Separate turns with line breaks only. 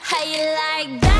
how you like that?